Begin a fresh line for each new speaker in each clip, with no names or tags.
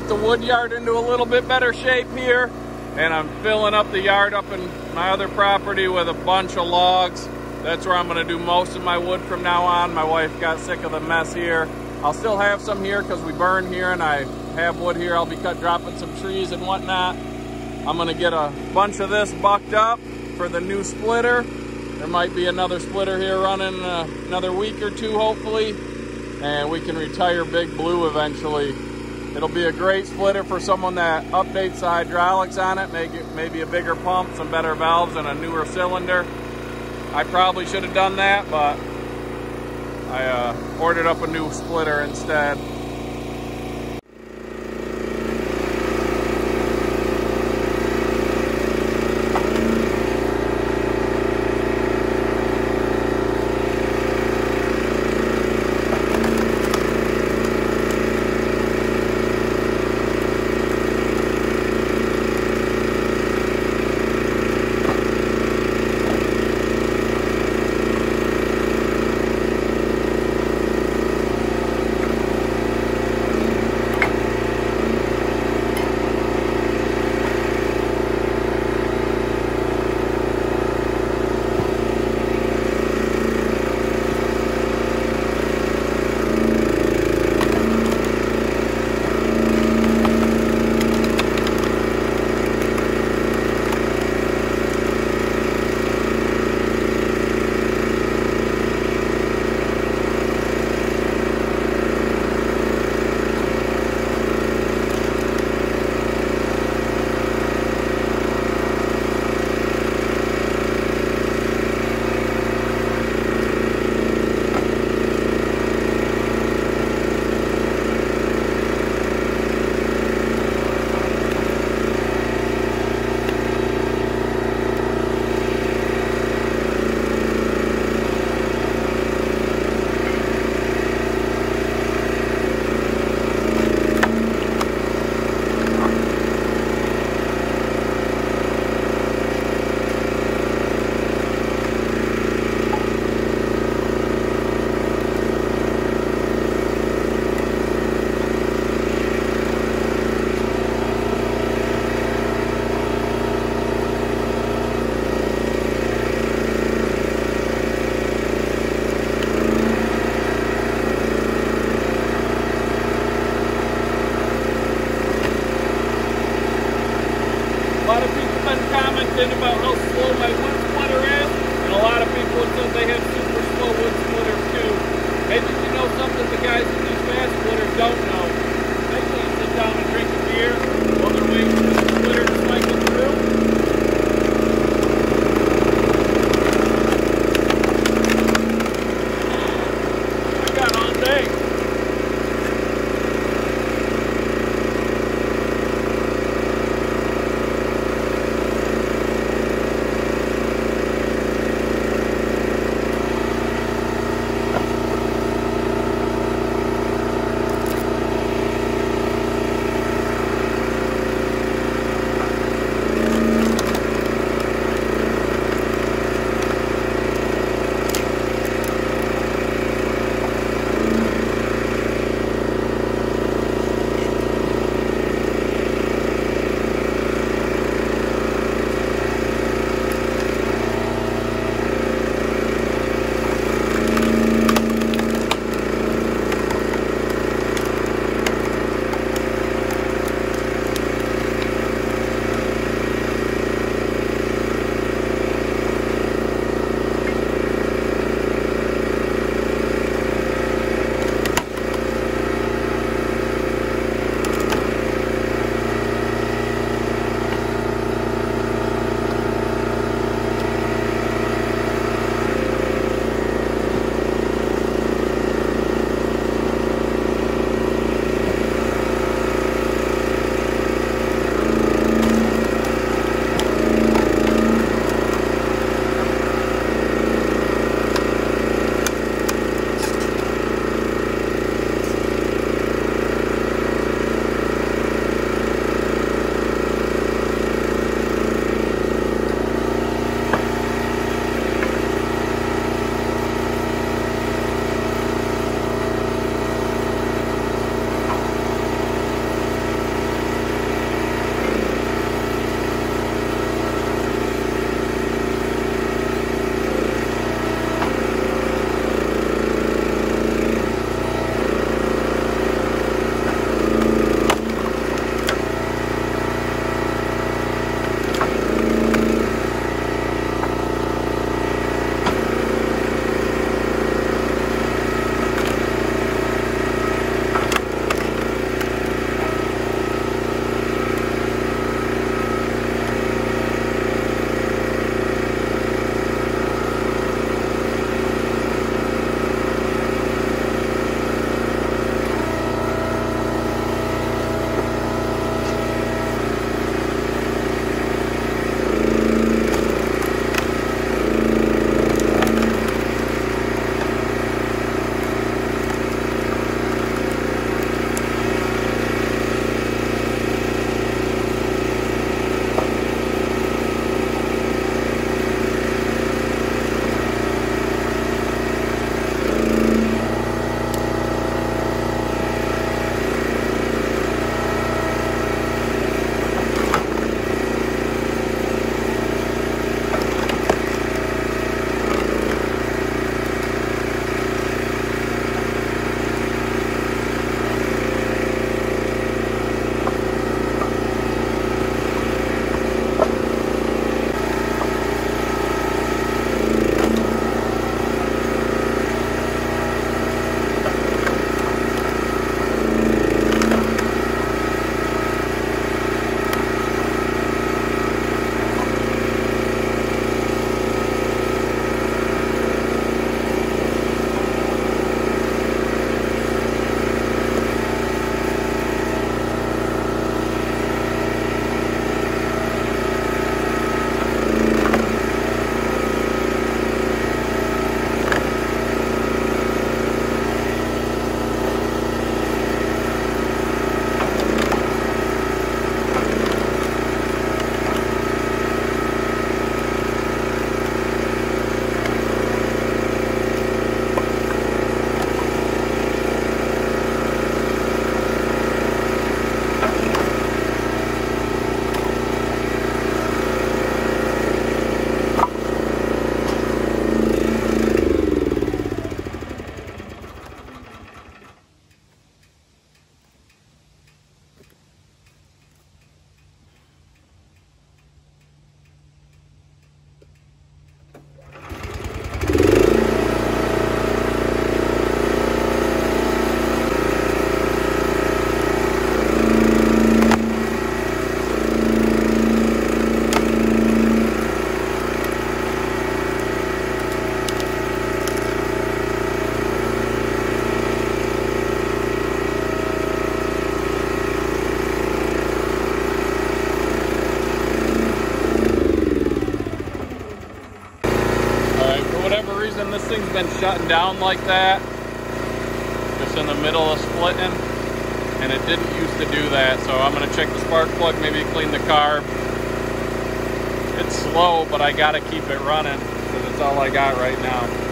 get the wood yard into a little bit better shape here. And I'm filling up the yard up in my other property with a bunch of logs. That's where I'm gonna do most of my wood from now on. My wife got sick of the mess here. I'll still have some here because we burn here and I have wood here. I'll be cut dropping some trees and whatnot. I'm gonna get a bunch of this bucked up for the new splitter. There might be another splitter here running uh, another week or two, hopefully, and we can retire Big Blue eventually. It'll be a great splitter for someone that updates the hydraulics on it, make it maybe a bigger pump, some better valves, and a newer cylinder. I probably should have done that, but I uh, ordered up a new splitter instead. Down like that, just in the middle of splitting, and it didn't used to do that. So I'm gonna check the spark plug, maybe clean the carb. It's slow, but I gotta keep it running because it's all I got right now.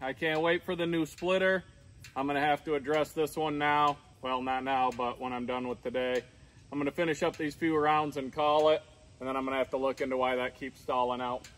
I can't wait for the new splitter. I'm gonna have to address this one now. Well, not now, but when I'm done with today. I'm gonna finish up these few rounds and call it, and then I'm gonna have to look into why that keeps stalling out.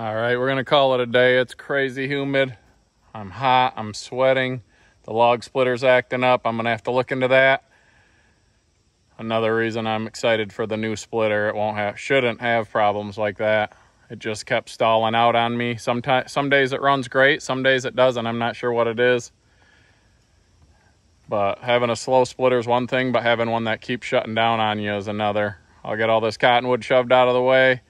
All right, we're gonna call it a day. It's crazy humid. I'm hot, I'm sweating. The log splitter's acting up. I'm gonna have to look into that. Another reason I'm excited for the new splitter. It won't have, shouldn't have problems like that. It just kept stalling out on me. Sometimes, some days it runs great, some days it doesn't. I'm not sure what it is. But having a slow splitter is one thing, but having one that keeps shutting down on you is another. I'll get all this cottonwood shoved out of the way.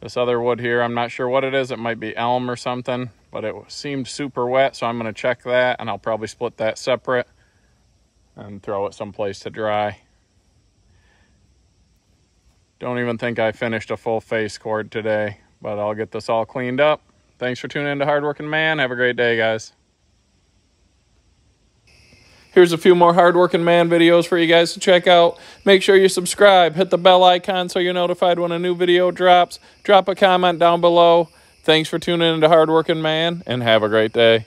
This other wood here, I'm not sure what it is. It might be elm or something, but it seemed super wet, so I'm going to check that, and I'll probably split that separate and throw it someplace to dry. Don't even think I finished a full face cord today, but I'll get this all cleaned up. Thanks for tuning in to Hardworking Man. Have a great day, guys. Here's a few more Hardworking Man videos for you guys to check out. Make sure you subscribe. Hit the bell icon so you're notified when a new video drops. Drop a comment down below. Thanks for tuning into Hardworking Man, and have a great day.